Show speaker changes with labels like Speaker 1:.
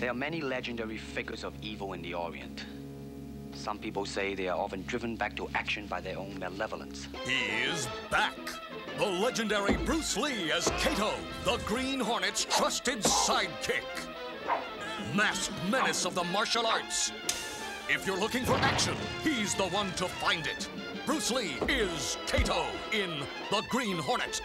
Speaker 1: There are many legendary figures of evil in the Orient. Some people say they are often driven back to action by their own malevolence.
Speaker 2: He is back. The legendary Bruce Lee as Kato, the Green Hornet's trusted sidekick. Masked menace of the martial arts. If you're looking for action, he's the one to find it. Bruce Lee is Kato in The Green Hornet.